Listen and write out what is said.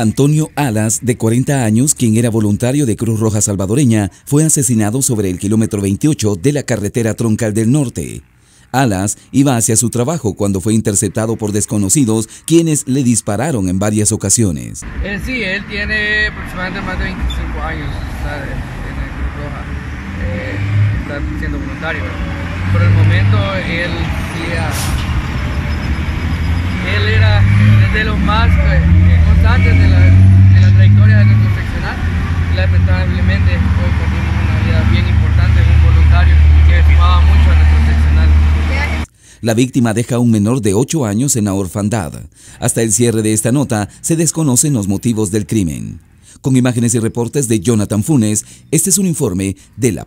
Antonio Alas, de 40 años, quien era voluntario de Cruz Roja Salvadoreña, fue asesinado sobre el kilómetro 28 de la carretera troncal del norte. Alas iba hacia su trabajo cuando fue interceptado por desconocidos quienes le dispararon en varias ocasiones. Eh, sí, él tiene aproximadamente más de 25 años está en Cruz Roja, eh, está siendo voluntario. Por el momento él sí, era de los más eh, constantes de la, de la trayectoria de nuestro seccional. Lamentablemente hoy perdimos una vida bien importante de un voluntario que estimaba mucho a nuestro seccional. La víctima deja a un menor de 8 años en la orfandad. Hasta el cierre de esta nota se desconocen los motivos del crimen. Con imágenes y reportes de Jonathan Funes, este es un informe de la.